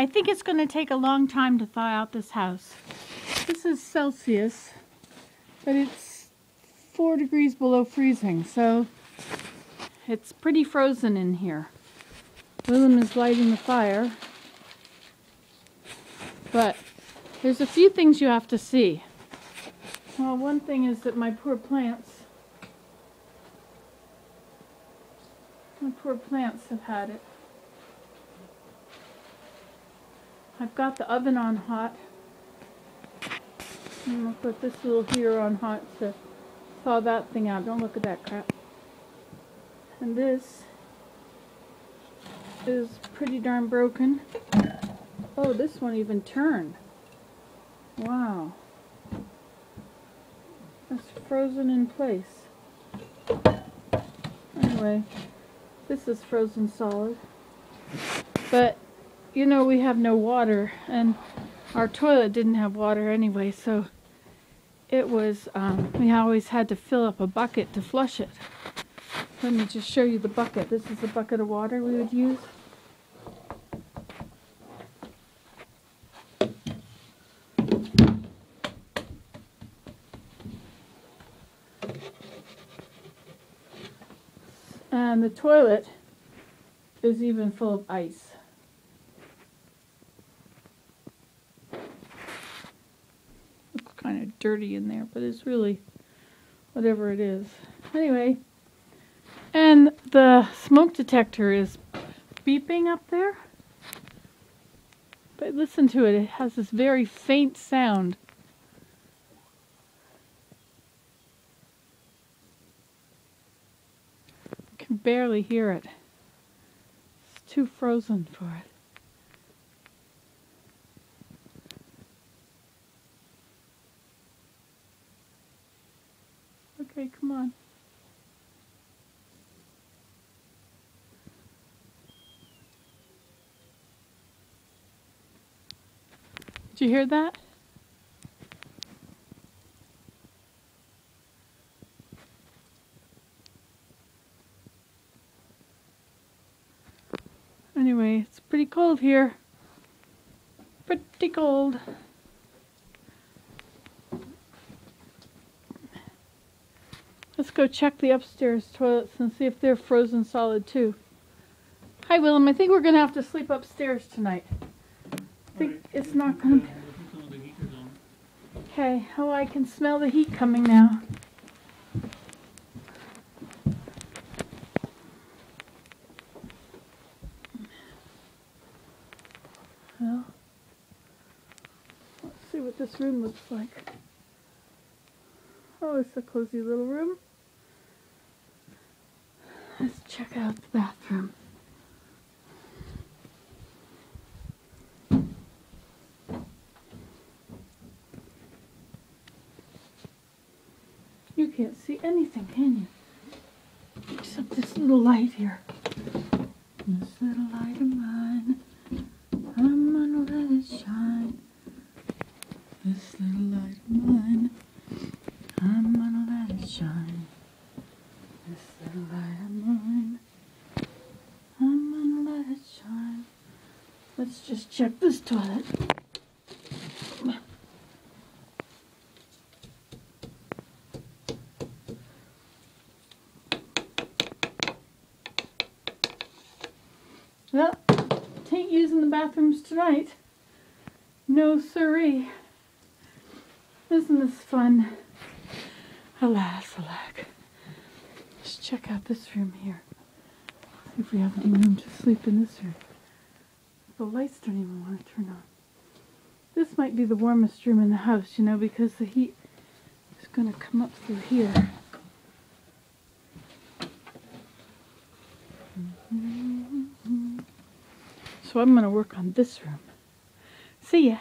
I think it's going to take a long time to thaw out this house. This is Celsius, but it's four degrees below freezing, so it's pretty frozen in here. Willem is lighting the fire, but there's a few things you have to see. Well, one thing is that my poor plants, my poor plants have had it. I've got the oven on hot. I'm gonna put this little heater on hot to thaw that thing out. Don't look at that crap. And this is pretty darn broken. Oh, this one even turned. Wow. That's frozen in place. Anyway, this is frozen solid. But you know, we have no water, and our toilet didn't have water anyway, so it was, um, we always had to fill up a bucket to flush it. Let me just show you the bucket. This is the bucket of water we would use. And the toilet is even full of ice. Kind of dirty in there, but it's really whatever it is. Anyway, and the smoke detector is beeping up there. But listen to it, it has this very faint sound. You can barely hear it. It's too frozen for it. Okay, come on. Did you hear that? Anyway, it's pretty cold here. Pretty cold. Let's go check the upstairs toilets and see if they're frozen solid too. Hi Willem, I think we're gonna have to sleep upstairs tonight. I think right. it's not gonna. Okay, oh I can smell the heat coming now. Well, let's see what this room looks like. Oh, it's a cozy little room. Let's check out the bathroom. You can't see anything, can you? Except this little light here little light of mine, I'm gonna let it shine. This little light of mine, I'm gonna let it shine. This little light of mine. I'm gonna let it shine. Let's just check this toilet. Well, ain't using the bathrooms tonight. No siree. Isn't this fun? Alas, alack Let's check out this room here. See if we have any room to sleep in this room. The lights don't even want to turn on. This might be the warmest room in the house, you know, because the heat is going to come up through here. Mm-hmm. So I'm going to work on this room. See ya.